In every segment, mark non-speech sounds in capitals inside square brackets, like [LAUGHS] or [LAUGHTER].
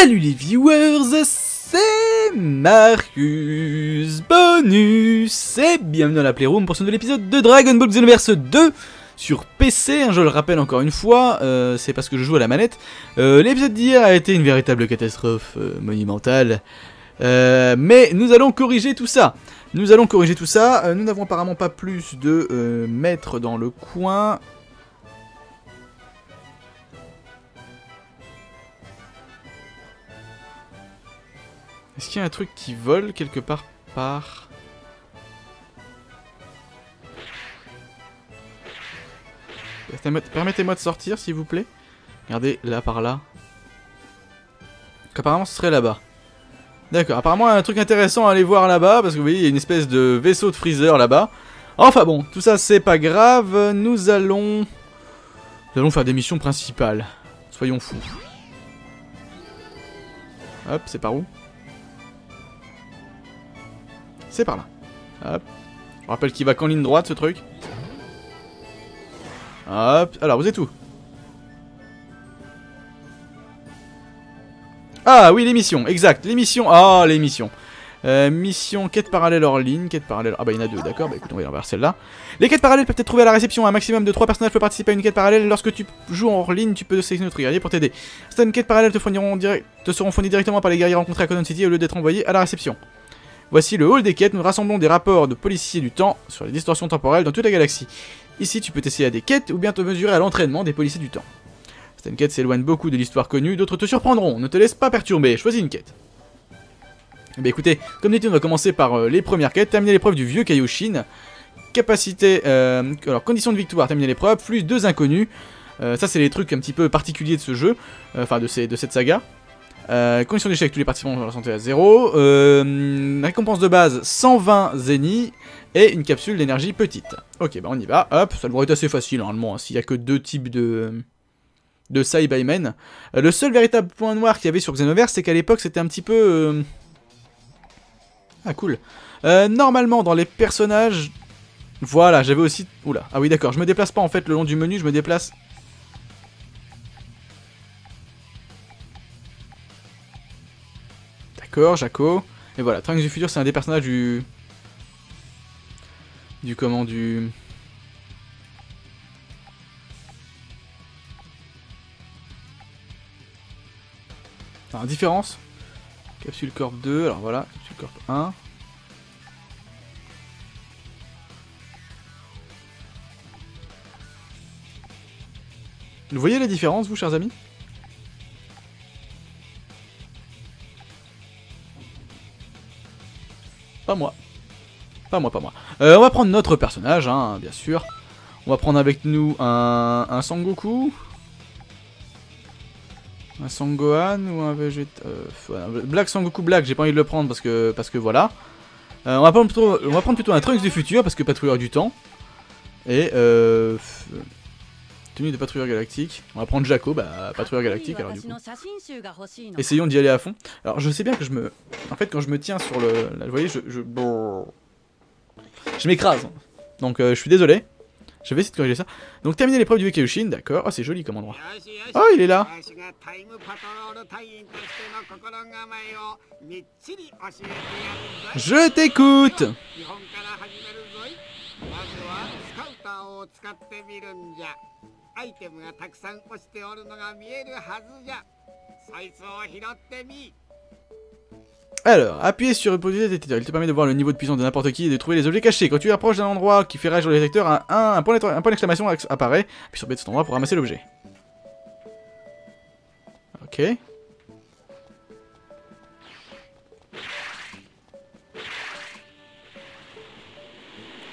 Salut les viewers, c'est Marcus Bonus et bienvenue dans la Playroom pour ce nouvel épisode de Dragon Ball Xenoverse 2 sur PC, hein, je le rappelle encore une fois, euh, c'est parce que je joue à la manette. Euh, L'épisode d'hier a été une véritable catastrophe euh, monumentale, mais nous allons corriger tout ça. Nous allons corriger tout ça, nous n'avons apparemment pas plus de maîtres dans le coin. Est-ce qu'il y a un truc qui vole quelque part par... Permettez-moi de sortir, s'il vous plaît. Regardez, là, par là. Apparemment, ce serait là-bas. D'accord, apparemment, il y a un truc intéressant à aller voir là-bas, parce que vous voyez, il y a une espèce de vaisseau de freezer là-bas. Enfin bon, tout ça, c'est pas grave. Nous allons... Nous allons faire des missions principales. Soyons fous. Hop, c'est par où? Par là. Hop. Je rappelle qu'il va qu'en ligne droite ce truc. Hop. Alors, vous êtes où? Ah oui, l'émission, exact. L'émission. Ah, l'émission. Euh, mission, quête parallèle hors ligne, quête parallèle... Ah bah il y en a deux, d'accord, bah écoute, on va y voir celle-là. Les quêtes parallèles peuvent être trouvées à la réception, un maximum de 3 personnages peuvent participer à une quête parallèle. Lorsque tu joues hors ligne, tu peux sélectionner notre guerrier pour t'aider. Certaines quêtes parallèles te, fourniront direct... te seront fournies directement par les guerriers rencontrés à Codon City au lieu d'être envoyés à la réception. Voici le hall des quêtes, nous rassemblons des rapports de policiers du temps sur les distorsions temporelles dans toute la galaxie. Ici, tu peux t'essayer à des quêtes ou bien te mesurer à l'entraînement des policiers du temps. Certaines quêtes s'éloignent beaucoup de l'histoire connue, d'autres te surprendront, ne te laisse pas perturber, choisis une quête. Eh bien écoutez, comme d'habitude, on va commencer par euh, les premières quêtes, terminer l'épreuve du vieux Kaioshin. Capacité, euh, alors condition de victoire, terminer l'épreuve, plus deux inconnus. Euh, ça c'est les trucs un petit peu particuliers de ce jeu, enfin de, de cette saga. Euh, condition d'échec, tous les participants vont la santé à 0. Euh, récompense de base, 120 zénith. Et une capsule d'énergie petite. Ok, bah on y va. Hop, ça devrait être assez facile normalement, hein, s'il y a que deux types de... De Saibamen. Euh, le seul véritable point noir qu'il y avait sur Xenoverse, c'est qu'à l'époque c'était un petit peu... euh, Ah cool. Normalement dans les personnages... Voilà, j'avais aussi... Oula, ah oui d'accord, je me déplace pas en fait le long du menu, je me déplace D'accord, Jaco. Et voilà, Trunks du futur, c'est un des personnages du... Du comment, du... Alors, différence. Capsule Corp 2, alors voilà, Capsule Corp 1. Vous voyez la différence, vous, chers amis? Pas moi. Pas moi, pas moi. Euh, on va prendre notre personnage, hein, bien sûr. On va prendre avec nous un, un Sangoku. Un Sangohan ou un Vegeta... Euh, Black Sangoku Black, j'ai pas envie de le prendre parce que, parce que voilà. Euh, on, va prendre plutôt, on va prendre plutôt un Trunks du futur parce que patrouilleur du temps. Et euh, tenue de patrouilleur galactique. On va prendre Jaco, bah patrouilleur galactique alors du coup. Essayons d'y aller à fond. Alors je sais bien que je me... En fait quand je me tiens sur le... Là, vous voyez, je... Je, je m'écrase. Donc euh, je suis désolé. Je vais essayer de corriger ça. Donc terminer l'épreuve du Kaioshin, d'accord. Oh c'est joli comme endroit. Oh il est là Je t'écoute 基本から始めるぞいまずはスカウターを使ってみるんじゃアイテムがたくさん落ちておるのが見えるはずじゃそいつを拾ってみ Alors, appuyer sur le produit détecteur, il te permet de voir le niveau de puissance de n'importe qui et de trouver les objets cachés. Quand tu approches d'un endroit qui fait réagir le détecteur, un, un, un point d'éto- un point d'exclamation apparaît. Appuie sur B de cet endroit pour ramasser l'objet. Ok.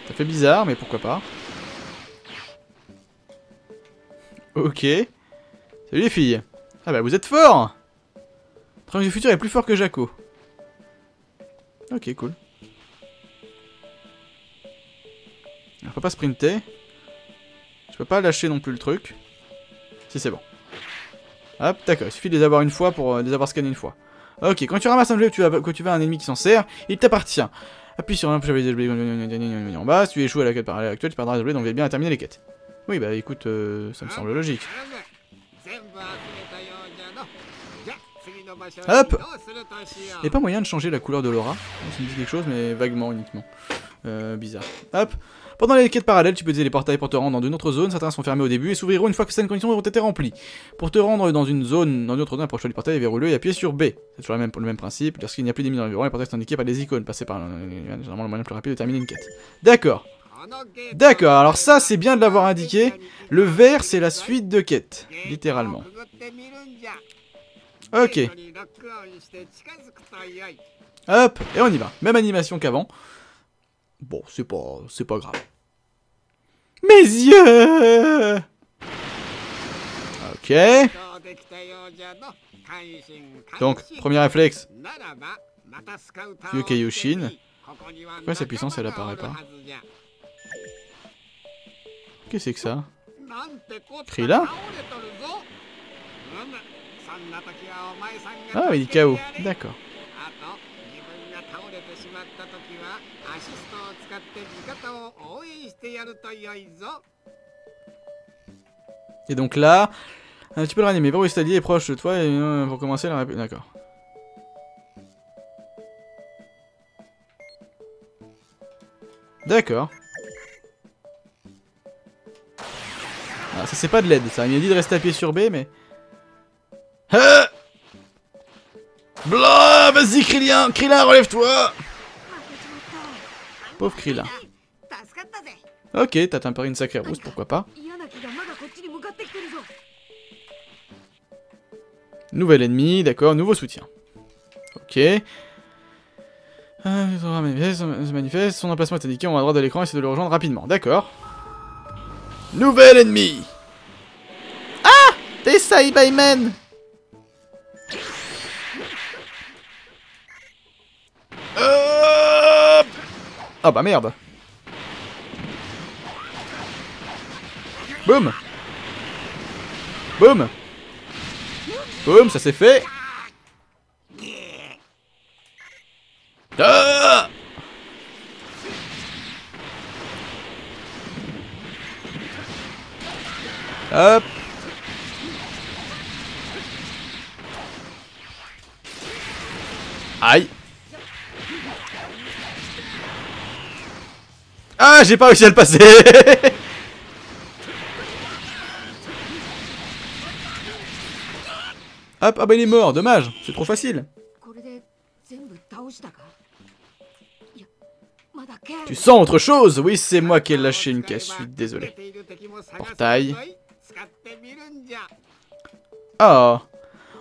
Ça fait bizarre, mais pourquoi pas. Ok. Salut les filles. Ah bah vous êtes forts Trunks du futur est plus fort que Jaco. Ok, cool. Je peux pas sprinter. Je peux pas lâcher non plus le truc. Si, c'est bon. Hop, d'accord. Il suffit de les avoir une fois pour euh, les avoir scannés une fois. Ok, quand tu ramasses un objet que que tu vas un ennemi qui s'en sert, il t'appartient. Appuie sur un objets en bas. Si tu échoues à la quête parallèle actuelle, tu perdras les objets, donc veille bien à terminer les quêtes. Oui, bah écoute, euh, ça me semble logique. Hop Et pas moyen de changer la couleur de l'aura. Ça me dit quelque chose, mais vaguement uniquement. Euh, bizarre. Hop Pendant les quêtes parallèles, tu peux utiliser les portails pour te rendre dans une autre zone. Certains sont fermés au début et s'ouvriront une fois que certaines conditions auront été remplies. Pour te rendre dans une zone, dans une autre zone, approche du portail, verrouille-le et appuie sur B. C'est toujours le même, le même principe. Lorsqu'il n'y a plus d'ennemis dans l'environnement, les portails sont indiqués par des icônes. Passer par euh, généralement le moyen le plus rapide de terminer une quête. D'accord D'accord, alors ça c'est bien de l'avoir indiqué. Le vert c'est la suite de quête, littéralement. Ok. Hop, et on y va. Même animation qu'avant. Bon, c'est pas, c'est pas grave. Mes yeux Ok. Donc, premier réflexe. Vieux Kaioshin. Pourquoi sa puissance, elle apparaît pas? Qu'est-ce que c'est que ça Krilla Ah, il est KO. D'accord. Et donc là, euh, tu peux le ranimer. Verrouille est proche de toi et euh, pour commencer la réponse. D'accord. D'accord. Ça c'est pas de l'aide, ça. Il m'a dit de rester appuyé sur B, mais... Ah Blah Vas-y, Krillin Krillin, relève-toi Pauvre Krillin. Ok, t'as tempéré une sacrée rousse, pourquoi pas. Nouvel ennemi, d'accord, nouveau soutien. Ok. Euh, se manifeste, son emplacement est indiqué en haut à droite de l'écran, essaie de le rejoindre rapidement, d'accord. Nouvel ennemi Ah Des Saibaymen euh... Ah bah merde. Boum. Boum. Boum, ça s'est fait. Ah. Hop Ah, j'ai pas réussi à le passer [LAUGHS] Hop, ah bah il est mort, dommage, c'est trop facile. Tu sens autre chose Oui, c'est moi qui ai lâché une caisse, désolé. Portail. Ah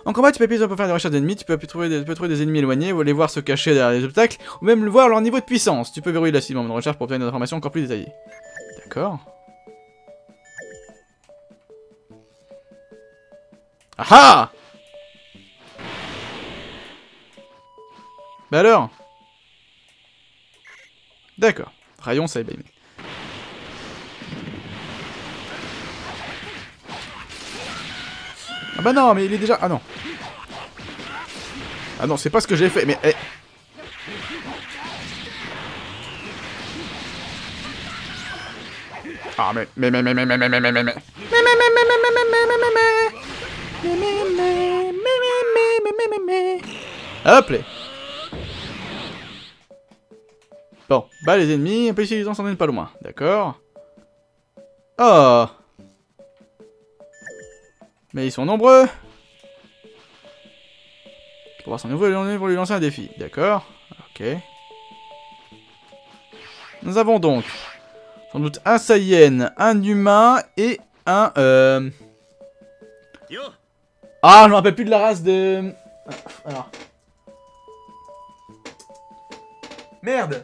En combat, tu peux appuyer pour faire des recherches d'ennemis, tu peux, trouver des, ennemis éloignés, ou les voir se cacher derrière les obstacles, ou même voir leur niveau de puissance. Tu peux verrouiller la cible en recherche pour obtenir des informations encore plus détaillées. D'accord. Ah ah Bah alors? D'accord. Rayon, ça est bien. Ah bah non, mais il est déjà... Ah non. Ah non, c'est pas ce que j'ai fait, mais... Ah mais... Mais mais mais mais mais mais mais mais mais mais Hop là Bon, bah les ennemis, un peu s'en pas loin, d'accord Oh Mais ils sont nombreux. Pour voir son niveau, pour lui lancer un défi, d'accord. Ok. Nous avons donc, sans doute, un Saiyan, un humain et un... Euh... Ah, je me rappelle plus de la race de... Alors... Merde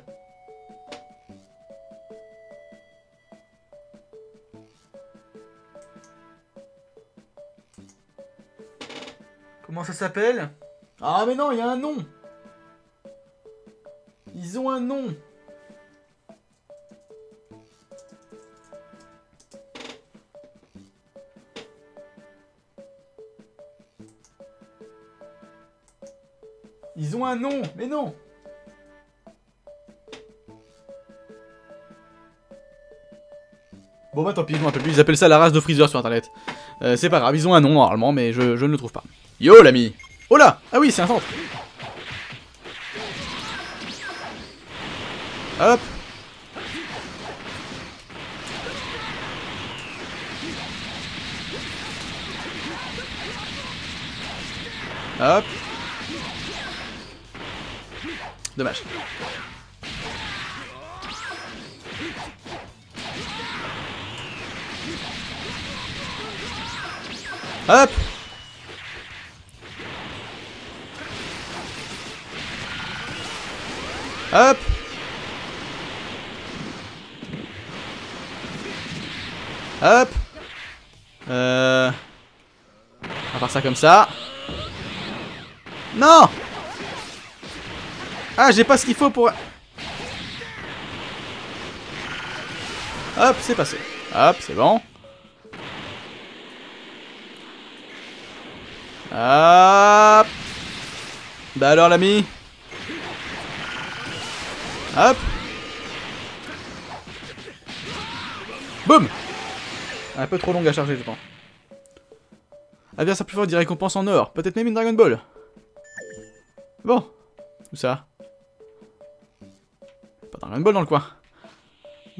Comment ça s'appelle Ah mais non, il y a un nom Ils ont un nom Ils ont un nom, mais non Bon bah tant pis, je m'en rappelle plus, ils appellent ça la race de Freezer sur internet. Euh, c'est pas grave, ils ont un nom normalement, mais je, je ne le trouve pas. Yo l'ami. Oh là Ah oui, c'est un centre. Hop comme ça. Non Ah, j'ai pas ce qu'il faut pour... Hop, c'est passé. Hop, c'est bon. Hop Bah alors l'ami Hop Boum Un peu trop long à charger je pense. Adversaire plus fort des récompenses en or. Peut-être même une Dragon Ball. Bon. Où ça? Pas Dragon Ball dans le coin.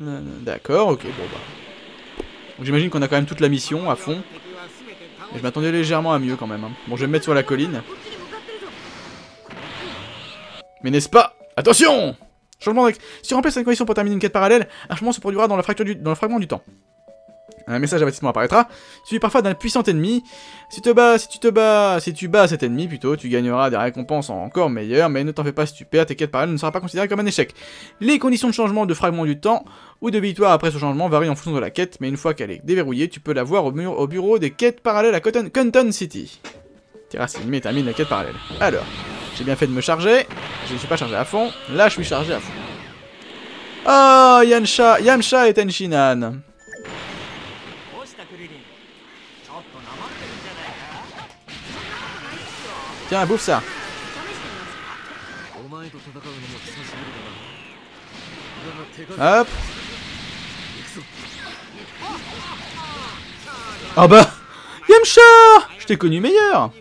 Euh, D'accord, ok, bon bah. J'imagine qu'on a quand même toute la mission à fond. Et je m'attendais légèrement à mieux quand même. hein. Bon, je vais me mettre sur la colline. Mais n'est-ce pas? Attention Changement de... Si tu remplaces une condition pour terminer une quête parallèle, un changement se produira dans, la fracture du... dans le fragment du temps. Un message d'avertissement apparaîtra, suivi parfois d'un puissant ennemi. Si tu te bats, si tu te bats, si tu bats cet ennemi plutôt, tu gagneras des récompenses encore meilleures, mais ne t'en fais pas si tu perds, tes quêtes parallèles ne sera pas considéré comme un échec. Les conditions de changement de fragment du temps ou de victoire après ce changement varient en fonction de la quête, mais une fois qu'elle est déverrouillée, tu peux la voir au, mur- au bureau des quêtes parallèles à Cotton, City. Terrasse et termine la quête parallèle. Alors, j'ai bien fait de me charger, je ne suis pas chargé à fond, là je suis chargé à fond. Oh, Yansha, Yamcha et Tenshinhan. Tiens, bouffe ça. Hop. Oh bah Yamcha Je t'ai connu meilleur.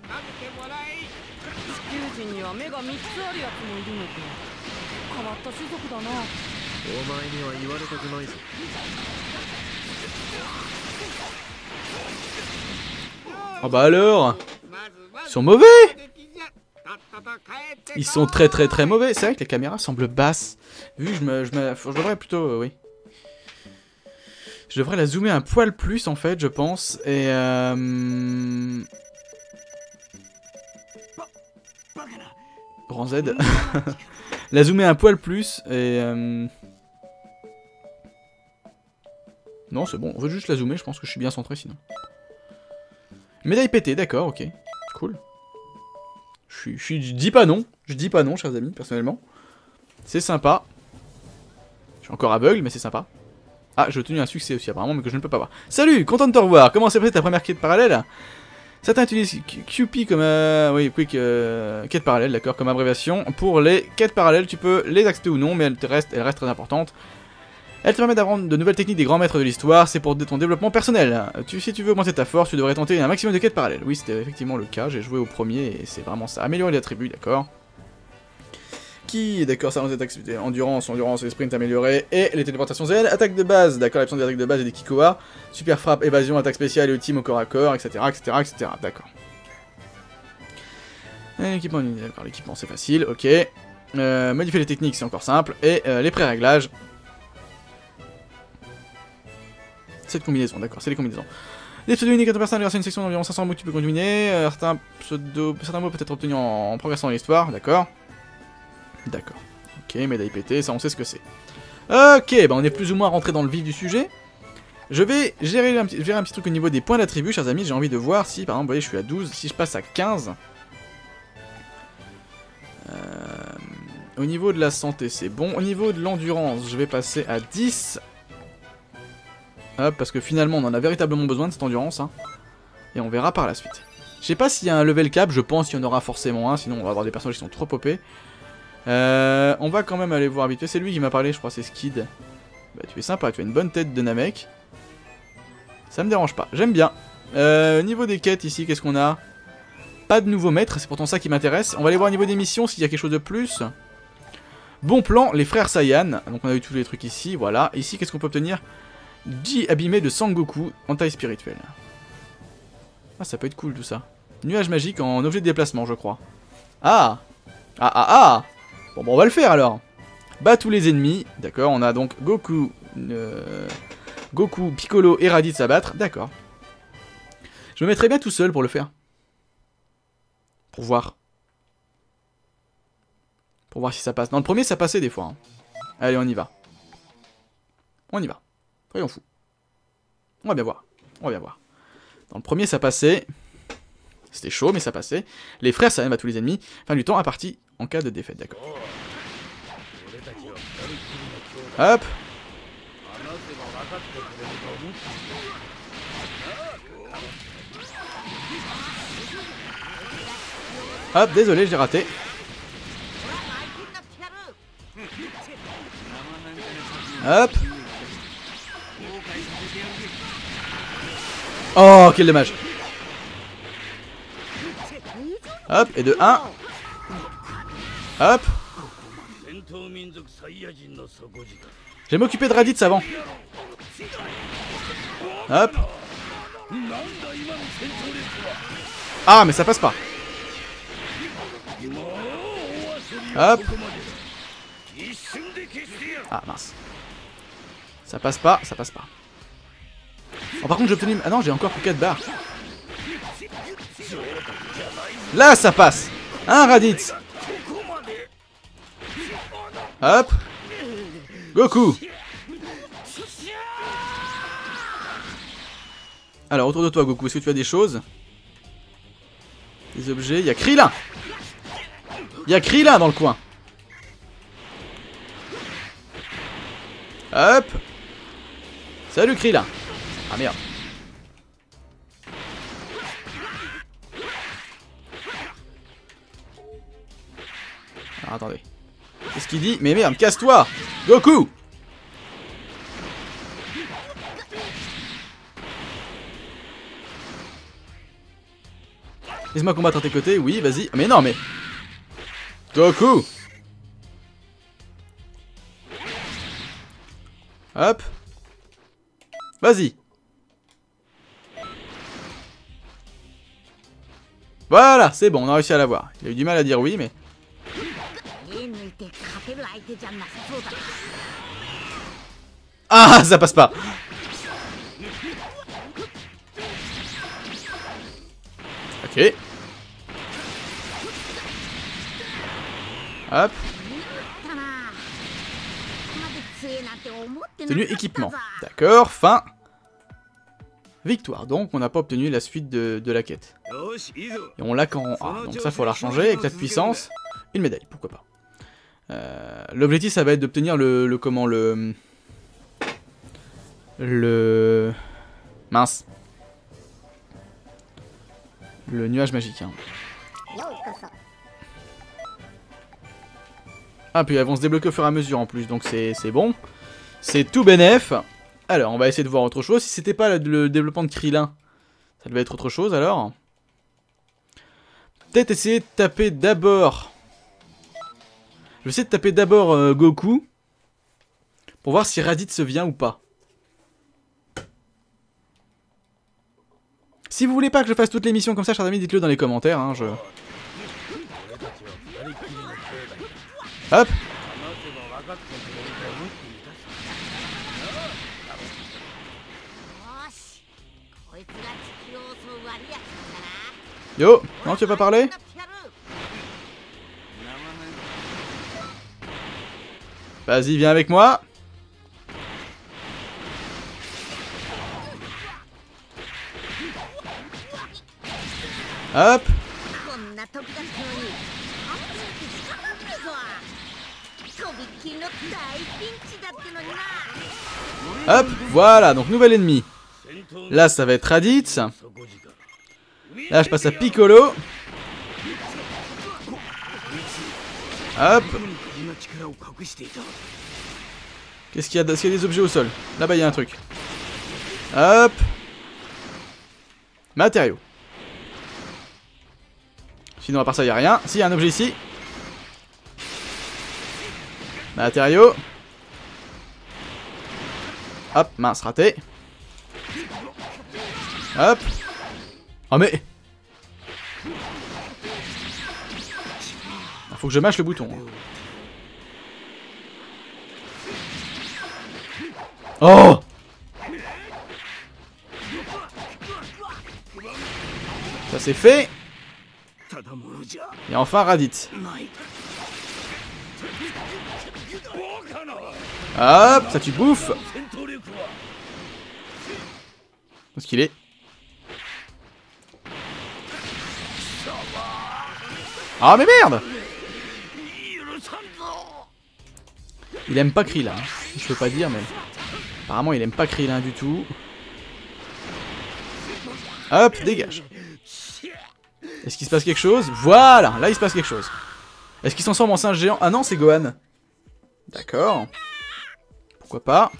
Oh bah alors Ils sont mauvais. Ils sont très très très mauvais. C'est vrai que les caméras semblent basses. Vu, je me, je me, je devrais plutôt, euh, oui. Je devrais la zoomer un poil plus en fait, je pense. Et euh... Grand Z. [LAUGHS] la zoomer un poil plus et. euh, Non, c'est bon. On veut juste la zoomer. Je pense que je suis bien centré sinon. Médaille pétée, d'accord, ok. Cool. Je, dis pas non. Je dis pas non, chers amis, personnellement. C'est sympa. Je suis encore aveugle, mais c'est sympa. Ah, j'ai obtenu un succès aussi, apparemment, mais que je ne peux pas voir. Salut, content de te revoir. Comment s'est passée ta première quête parallèle? Certains utilisent QP comme... euh, oui, Quick euh, Quête parallèle, d'accord, comme abréviation. Pour les quêtes parallèles, tu peux les accepter ou non, mais elles, te restent, elles restent très importantes. Elle te permet d'apprendre de nouvelles techniques des grands maîtres de l'histoire, c'est pour ton développement personnel. Si tu veux augmenter ta force, tu devrais tenter un maximum de quêtes parallèles. Oui, c'était effectivement le cas, j'ai joué au premier et c'est vraiment ça. Améliorer les attributs, d'accord. Qui, d'accord, ça dans cette activité. Endurance, endurance et sprint amélioré. Et les téléportations Z, attaque de base, d'accord, l'absence des attaques de base et des Kikoa. Super frappe, évasion, attaque spéciale et ultime au corps à corps, etc., etc., etc., d'accord. L'équipement, d'accord, l'équipement c'est facile, ok. Euh, modifier les techniques, c'est encore simple. Et euh, les pré-réglages. Cette combinaison, d'accord, c'est les combinaisons. Les pseudos uniques à ton personnage grâce une section d'environ 500 mots que tu peux combiner. Euh, certains, pseudo, certains mots peuvent être obtenus en, en progressant dans l'histoire, d'accord. D'accord. Ok, médaille pétée, ça on sait ce que c'est. Ok, bah on est plus ou moins rentré dans le vif du sujet. Je vais gérer un, petit, gérer un petit truc au niveau des points d'attribut, chers amis. J'ai envie de voir si, par exemple, vous voyez, je suis à 12. Si je passe à 15... Euh, au niveau de la santé, c'est bon. Au niveau de l'endurance, je vais passer à 10. Hop, parce que finalement, on en a véritablement besoin de cette endurance. hein. Et on verra par la suite. Je sais pas s'il y a un level cap, je pense qu'il y en aura forcément un, sinon on va avoir des personnages qui sont trop popés. Euh, on va quand même aller voir vite. C'est lui qui m'a parlé, je crois, c'est Skid. Bah, tu es sympa, tu as une bonne tête de Namek. Ça me dérange pas, j'aime bien. Euh, niveau des quêtes ici, qu'est-ce qu'on a? Pas de nouveaux maîtres, c'est pourtant ça qui m'intéresse. On va aller voir au niveau des missions s'il y a quelque chose de plus. Bon plan, les frères Saiyan. Donc on a eu tous les trucs ici, voilà. Ici, qu'est-ce qu'on peut obtenir? Ji abîmé de Sangoku, entaille spirituelle. Ah, ça peut être cool tout ça. Nuage magique en objet de déplacement, je crois. Ah Ah ah ah Bon, bon, on va le faire alors. Bat tous les ennemis. D'accord, on a donc Goku, euh, Goku, Piccolo et Raditz à battre. D'accord. Je me mettrais bien tout seul pour le faire. Pour voir. Pour voir si ça passe. Dans le premier, ça passait des fois. hein. Allez, on y va. On y va. Soyons fous. On va bien voir. On va bien voir. Dans le premier, ça passait. C'était chaud, mais ça passait. Les frères, ça aime à tous les ennemis. Fin du temps, à partie en cas de défaite, d'accord. Hop. Hop, désolé, j'ai raté. Hop. Oh, quel dommage Hop, et de 1. Hop J'ai m'occupé de Raditz avant. Hop Ah, mais ça passe pas Hop Ah, mince. Ça passe pas, ça passe pas. Oh, par contre, j'ai obtenu... Ah non, j'ai encore plus 4 barres. Là, ça passe. Hein, Raditz Hop. Goku. Alors, autour de toi, Goku, est-ce que tu as des choses? Des objets Il y a Krillin Il y Krillin dans le coin Hop Salut Krillin Ah merde Alors attendez. Qu'est-ce qu'il dit? Mais merde, casse-toi Goku Laisse-moi combattre à tes côtés, oui, vas-y. Mais non, mais... Goku Hop. Vas-y. Voilà, c'est bon, on a réussi à l'avoir. Il a eu du mal à dire oui, mais... Ah, ça passe pas Ok. Hop. Tenue équipement. D'accord, fin. Victoire, donc on n'a pas obtenu la suite de, la quête. Et on l'a qu'en A, donc ça faut la rechanger, avec la puissance, une médaille, pourquoi pas. Euh, l'objectif ça va être d'obtenir le, comment, le... Le... Mince. Le nuage magique. Hein. Ah, puis elles vont se débloquer au fur et à mesure en plus, donc c'est bon. C'est tout bénef. Alors, on va essayer de voir autre chose. Si c'était pas le, développement de Krillin, ça devait être autre chose alors. Peut-être essayer de taper d'abord. Je vais essayer de taper d'abord euh, Goku. Pour voir si Raditz se vient ou pas. Si vous voulez pas que je fasse toutes les missions comme ça, chers amis, dites-le dans les commentaires. Hein. Hop Non, tu veux pas parler Vas-y, viens avec moi Hop Hop, voilà, donc nouvel ennemi. Là, ça va être Raditz. Là, je passe à Piccolo. Hop. Qu'est-ce qu'il y a Est-ce qu'il y a des objets au sol? Là-bas, il y a un truc. Hop. Matériaux. Sinon, à part ça, il n'y a rien. Si, il y a un objet ici. Matériaux. Hop, mince, raté. Hop. Oh mais Faut que je mâche le bouton. Hein. Oh Ça c'est fait Et enfin Raditz. Hop, ça tu bouffes Parce qu'il est Ah mais merde Il aime pas Krillin, hein. je peux pas dire mais... Apparemment il aime pas Krillin du tout. Hop, dégage. Est-ce qu'il se passe quelque chose? Voilà, là il se passe quelque chose. Est-ce qu'il s'en sort en singe géant? Ah non, c'est Gohan. D'accord. Pourquoi pas?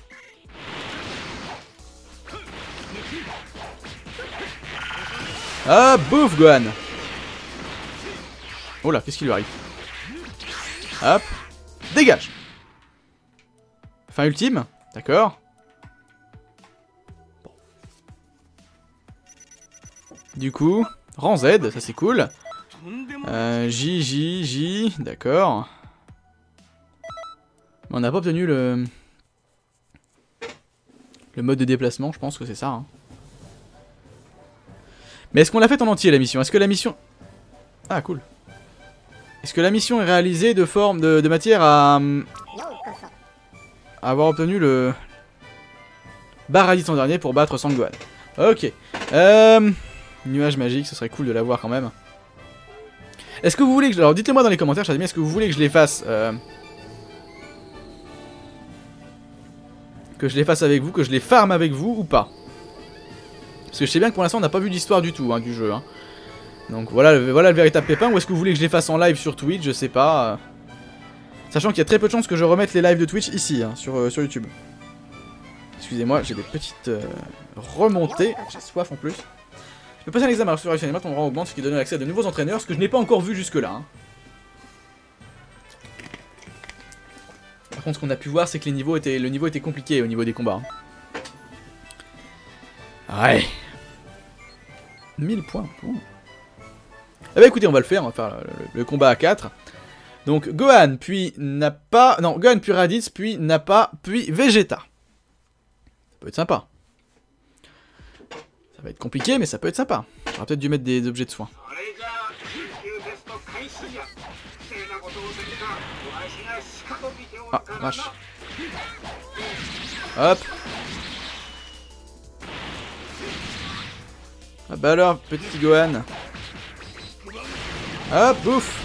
Ah, bouffe Gohan Oh là, qu'est-ce qui lui arrive Hop Dégage Fin ultime D'accord. Du coup, rang Z, ça c'est cool. Euh, J, J, J, d'accord. On n'a pas obtenu le... Le mode de déplacement, je pense que c'est ça. Hein. Mais est-ce qu'on l'a fait en entier la mission? Est-ce que la mission... Ah cool. Est-ce que la mission est réalisée de forme de, de matière à... hum, à avoir obtenu le... Baradis en dernier pour battre Sangohan. Ok. Euh... Nuage magique, ce serait cool de l'avoir quand même. Est-ce que vous voulez que je... Alors dites-le moi dans les commentaires, chers amis, est-ce que vous voulez que je les fasse euh, Que je les fasse avec vous, que je les farme avec vous ou pas? Parce que je sais bien que pour l'instant on n'a pas vu l'histoire du tout hein, du jeu. hein. Donc voilà le, voilà le véritable pépin. Ou est-ce que vous voulez que je les fasse en live sur Twitch? Je sais pas. Sachant qu'il y a très peu de chances que je remette les lives de Twitch ici, hein, sur, euh, sur YouTube. Excusez-moi, j'ai des petites euh, remontées. J'ai soif en plus. Je peux passer un examen sur Animat, ton rang augmente, ce qui donne accès à de nouveaux entraîneurs, ce que je n'ai pas encore vu jusque-là. hein. Par contre, ce qu'on a pu voir, c'est que le niveau était compliqué au niveau des combats. hein. Ouais. 1000 points. Eh bah écoutez, on va le faire, on va faire le, combat à 4. Donc Gohan, puis Nappa... Non, Gohan, puis Raditz, puis Nappa, puis Vegeta. Ça peut être sympa. Ça va être compliqué, mais ça peut être sympa. J'aurais peut-être dû mettre des objets de soins. Ah, vache. Hop. Ah bah alors, petit Gohan. Hop, bouffe.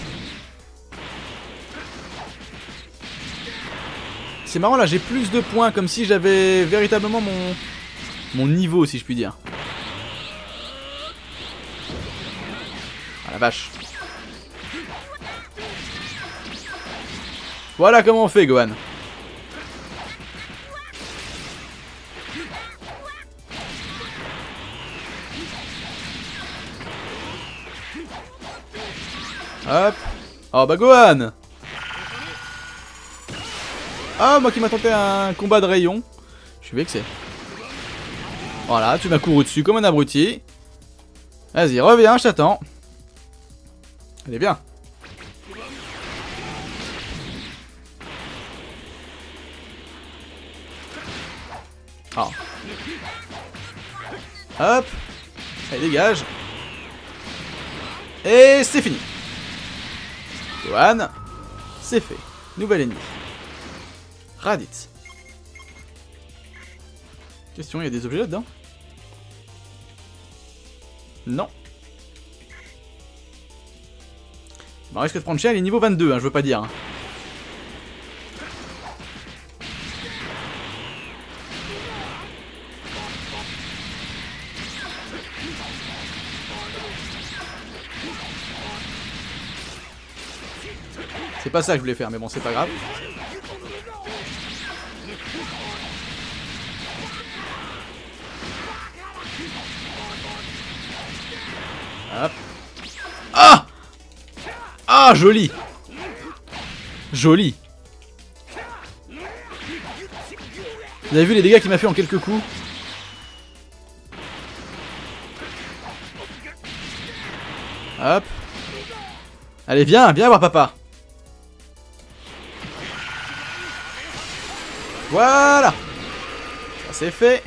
C'est marrant là, j'ai plus de points, comme si j'avais véritablement mon mon niveau, si je puis dire. Ah la vache. Voilà comment on fait, Gohan. Oh bah Gohan Ah, moi qui m'a tenté un combat de rayon. Je suis vexé. Voilà, tu m'as couru dessus comme un abruti. Vas-y, reviens, je t'attends. Allez, bien. Ah. Hop. Allez, dégage. Et c'est fini. C'est fait. Nouvel ennemi. Raditz. Question, il y a des objets là-dedans? Non. Bon, risque de prendre cher, il est niveau 22, hein, je veux pas dire. hein. C'est pas ça que je voulais faire, mais bon, c'est pas grave. Hop. Ah Ah, joli Joli Vous avez vu les dégâts qu'il m'a fait en quelques coups? Hop. Allez, viens, viens voir papa. Voilà. Ça c'est fait.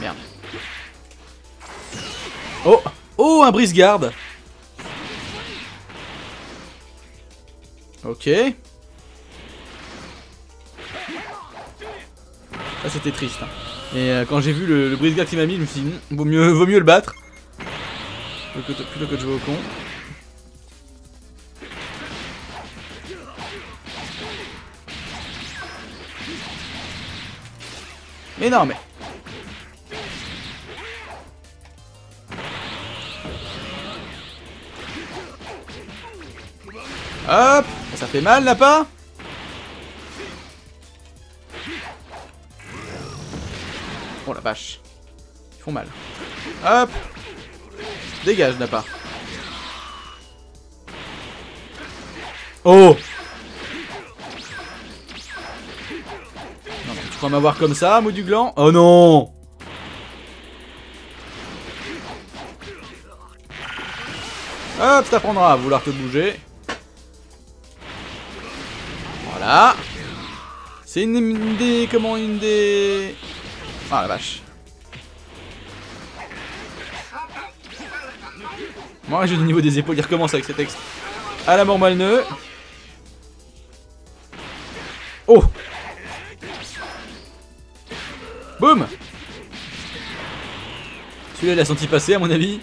Merde. Oh Oh, un brise-garde Ok. Ça c'était triste. hein. Et euh, quand j'ai vu le, brise-garde qu'il m'a mis, je me suis dit, Hmm, vaut mieux, vaut mieux le battre. Plutôt que de jouer au con. Mais non, mais... Hop Ça fait mal, pas Oh la vache. Ils font mal. Hop Dégage, pas. Oh Crois m'avoir comme ça, mot du gland Oh non Hop, t'apprendras à vouloir te bouger. Voilà. C'est une, des... Comment une des... Ah la vache. Moi j'ai du niveau des épaules, il recommence avec ce texte. À la mort malneux. Oh Boum Celui-là il a senti passer à mon avis.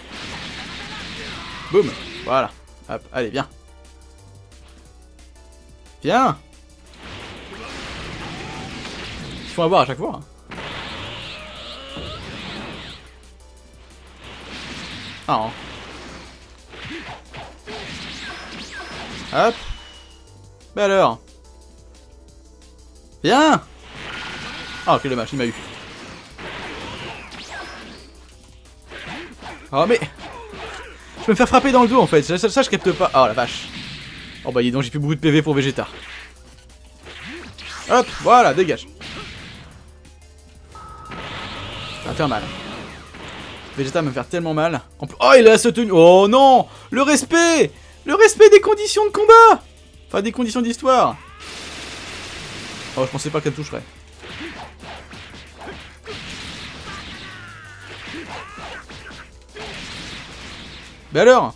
Boum Voilà. Hop, allez, viens. Viens Ils font avoir à chaque fois. hein. Ah. hein. Hop. Bah alors. Viens Oh quel dommage, il m'a eu. Oh mais... Je peux me faire frapper dans le dos en fait, ça, ça, ça, je capte pas. Oh la vache. Oh bah dis donc j'ai plus beaucoup de PV pour Vegeta. Hop, voilà, dégage. Ça va faire mal. Vegeta va me faire tellement mal. Oh, il a ce tenue. Oh non Le respect Le respect des conditions de combat Enfin, des conditions d'histoire. Oh, je pensais pas qu'elle toucherait. Mais alors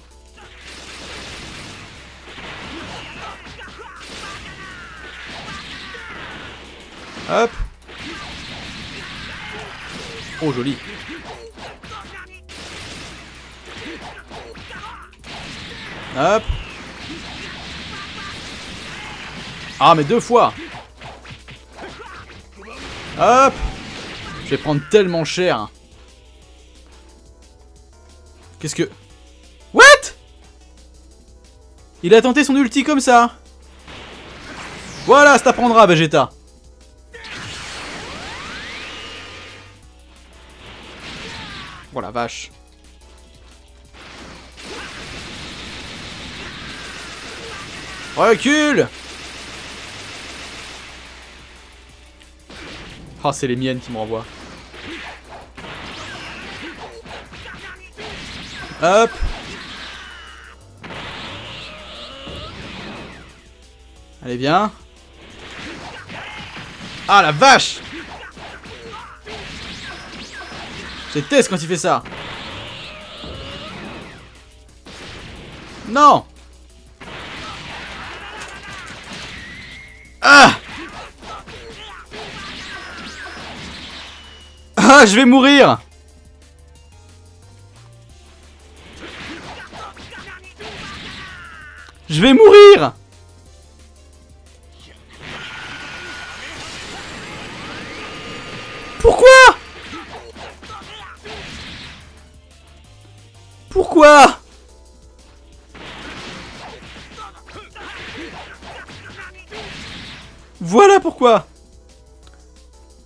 Hop. Oh joli. Hop. Ah mais deux fois. Hop. Je vais prendre tellement cher. Qu'est-ce que... Il a tenté son ulti comme ça. Voilà, ça t'apprendra Vegeta. Oh la vache. Recule. Oh, c'est les miennes qui m'envoient. Hop Allez, viens. Ah, la vache. C'est test quand il fait ça. Non. Ah. Ah, je vais mourir. Je vais mourir Pourquoi Pourquoi Voilà pourquoi.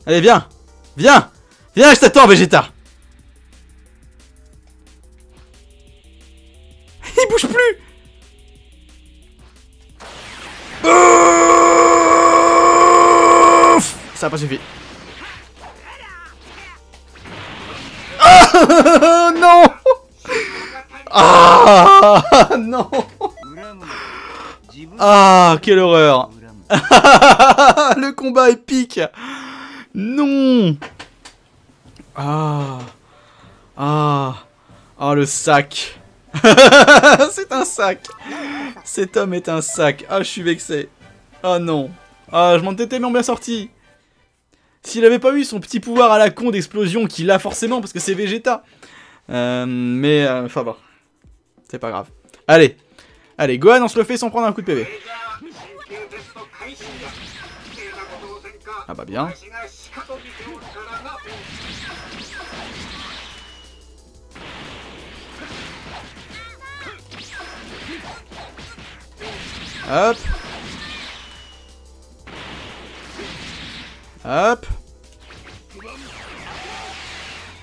Allez, viens. Viens. Viens, je t'attends, Vegeta. Il bouge plus. Ça n'a pas suffi. [LAUGHS] non. Ah Non. Ah Quelle horreur. [LAUGHS] Le combat épique. Non. Ah. Ah. Ah le sac. [LAUGHS] C'est un sac. Cet homme est un sac. Ah je suis vexé. Ah non. Ah je m'en étais bien sorti. S'il avait pas eu son petit pouvoir à la con d'explosion, qu'il a forcément parce que c'est Vegeta. Euh, mais euh, enfin bon, c'est pas grave. Allez, allez, Gohan, on se le fait sans prendre un coup de PV. Ah bah bien. Hop Hop.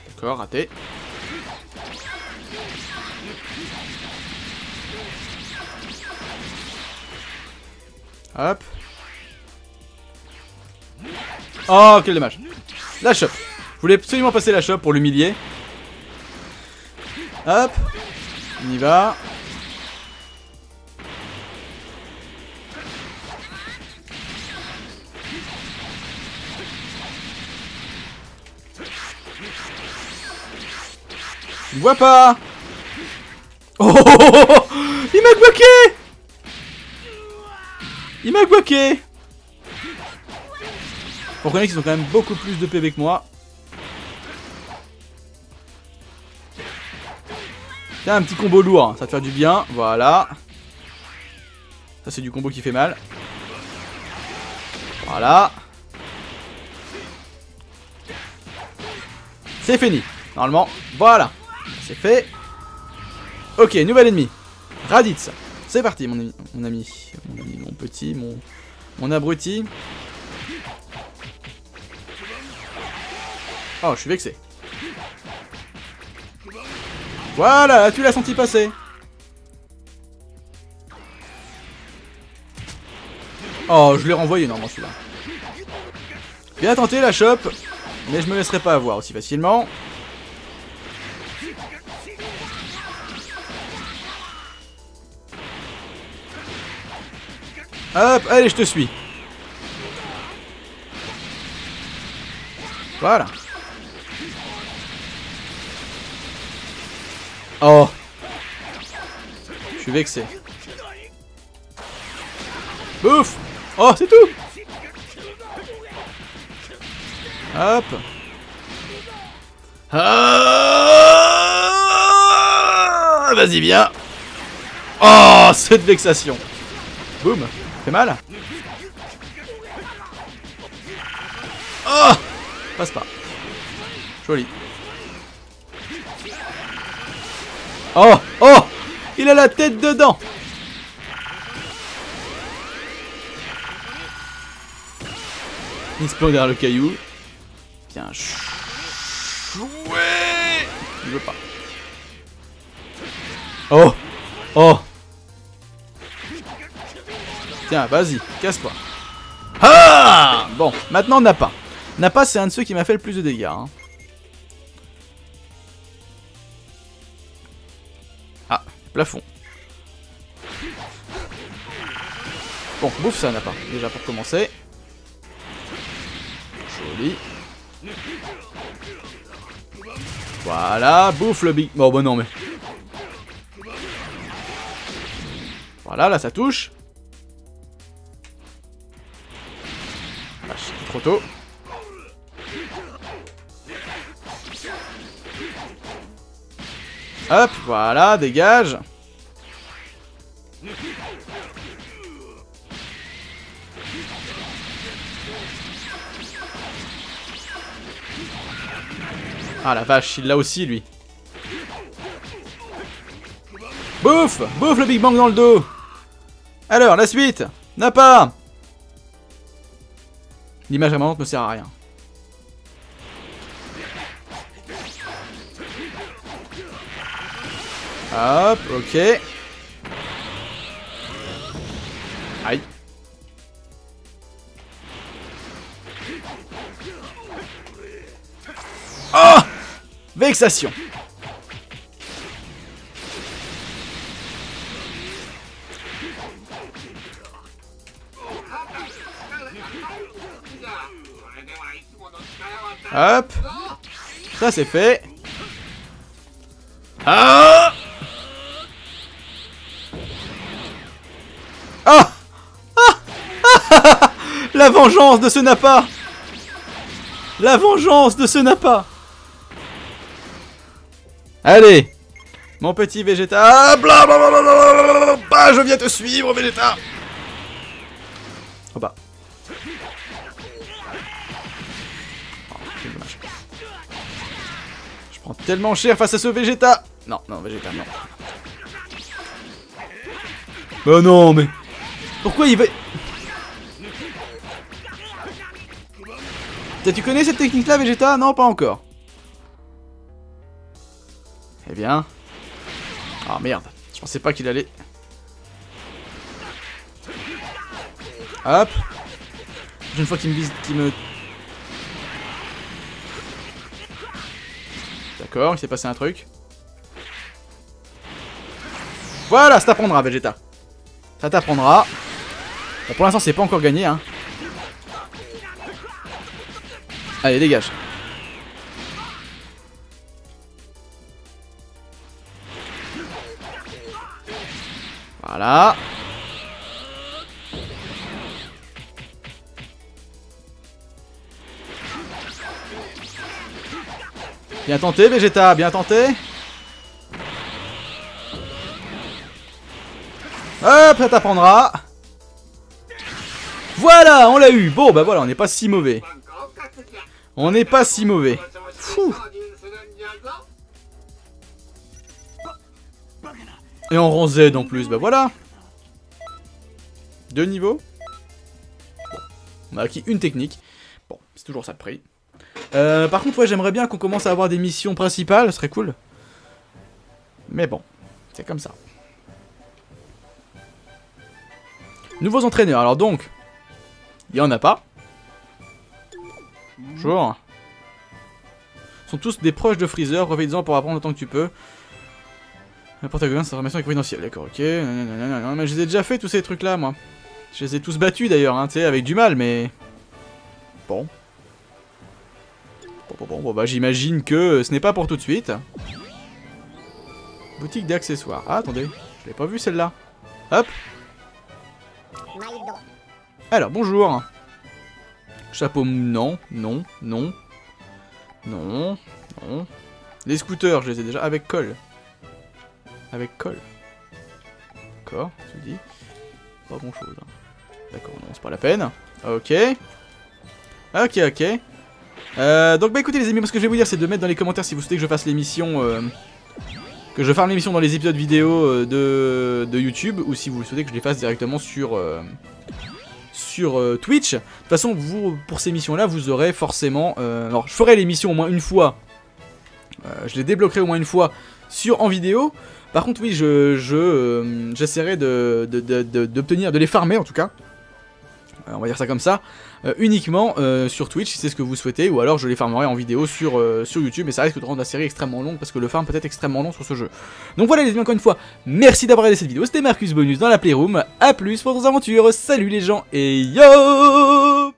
D'accord, raté. Hop. Oh, quel dommage. La chope. Je voulais absolument passer la chope pour l'humilier. Hop. On y va. Je vois pas Oh, oh, oh, oh, oh Il m'a bloqué Il m'a bloqué Faut reconnaître qu'ils ont quand même beaucoup plus de PV que moi. Tiens, un petit combo lourd, hein, ça va te faire du bien. Voilà. Ça, c'est du combo qui fait mal. Voilà. C'est fini. Normalement, voilà. C'est fait. Ok, nouvel ennemi. Raditz. C'est parti, mon ami. Mon ami. Mon petit, mon. Mon abruti. Oh, je suis vexé. Voilà, tu l'as senti passer. Oh, je l'ai renvoyé normalement celui-là. Bien tenté la chope, mais je me laisserai pas avoir aussi facilement. Hop, allez, je te suis. Voilà. Oh. Je suis vexé. Bouf Oh, c'est tout Hop. Ah Vas-y, viens. Oh, cette vexation. Boum. Fait mal Oh Passe pas. Joli. Oh Oh Il a la tête dedans Il se derrière le caillou. Bien joué Il veut pas. Oh Oh Tiens, vas-y, casse-toi. Ah Bon, maintenant Nappa. Nappa, c'est un de ceux qui m'a fait le plus de dégâts. hein. Ah, plafond. Bon, bouffe ça, Nappa. Déjà pour commencer. Joli. Voilà, bouffe le big... Oh bah non mais... Voilà, là ça touche. Hop, voilà, dégage. Ah la vache, il l'a aussi lui. Bouffe Bouffe le Big Bang dans le dos Alors, la suite Nappa L'image permanente ne sert à rien. Hop, ok. Aïe. Oh Vexation Hop. Ça c'est fait. Ah Ah Ah La vengeance de ce Nappa La vengeance de ce Nappa Allez Mon petit Vegeta Ah, Bah, je viens te suivre, Vegeta tellement cher face à ce Vegeta. Non, non, Vegeta, non. Bah non, mais... Pourquoi il va... Tu connais cette technique-là, Vegeta? Non, pas encore. Eh bien... Ah merde, je pensais pas qu'il allait... Hop. Une fois qu'il me vise, qu'il me... D'accord, il s'est passé un truc. Voilà, ça t'apprendra, Vegeta. Ça t'apprendra. Bon, pour l'instant, c'est pas encore gagné, hein. Allez, dégage. Voilà. Bien tenté, Vegeta, bien tenté. Hop, ça t'apprendra. Voilà, on l'a eu. Bon, bah voilà, on n'est pas si mauvais. On n'est pas si mauvais. Et en rang Z en plus, bah voilà. Deux niveaux. On a acquis une technique. Bon, c'est toujours ça de prix. Euh, par contre, ouais, j'aimerais bien qu'on commence à avoir des missions principales, ce serait cool. Mais bon, c'est comme ça. Nouveaux entraîneurs, alors donc, il y en a pas. Bonjour. Ils sont tous des proches de Freezer, reviens-en pour apprendre autant que tu peux. La protagoniste, cette information confidentielle, d'accord, ok. Nanana, mais je les ai déjà fait tous ces trucs là, moi. Je les ai tous battus d'ailleurs, hein, tu avec du mal, mais. Bon. Bon, bon, bon, bah j'imagine que ce n'est pas pour tout de suite. Boutique d'accessoires. Ah, attendez, je l'ai pas vu celle-là. Hop. Alors, bonjour. Chapeau, non, non, non. Non, non. Les scooters, je les ai déjà avec colle. Avec colle. D'accord, tu dis. Pas grand chose. hein. D'accord, non, c'est pas la peine. Ok. Ok, ok. Euh, donc bah écoutez les amis, ce que je vais vous dire c'est de mettre dans les commentaires si vous souhaitez que je fasse l'émission... euh, que je farme l'émission dans les épisodes vidéo euh, de, YouTube, ou si vous souhaitez que je les fasse directement sur... euh, sur Twitch. De toute façon, vous, pour ces missions-là, vous aurez forcément... alors, je ferai l'émission au moins une fois. Je les débloquerai au moins une fois sur en vidéo. Par contre, oui, je, je, j'essaierai de- d'obtenir, de les farmer en tout cas. Euh, on va dire ça comme ça. euh, uniquement euh, sur Twitch si c'est ce que vous souhaitez. Ou alors je les farmerai en vidéo sur, euh, sur YouTube. Mais ça risque de rendre la série extrêmement longue parce que le farm peut être extrêmement long sur ce jeu. Donc voilà les amis, encore une fois, merci d'avoir regardé cette vidéo. C'était Marcus Bonus dans la Playroom. A plus pour vos aventures. Salut les gens et yo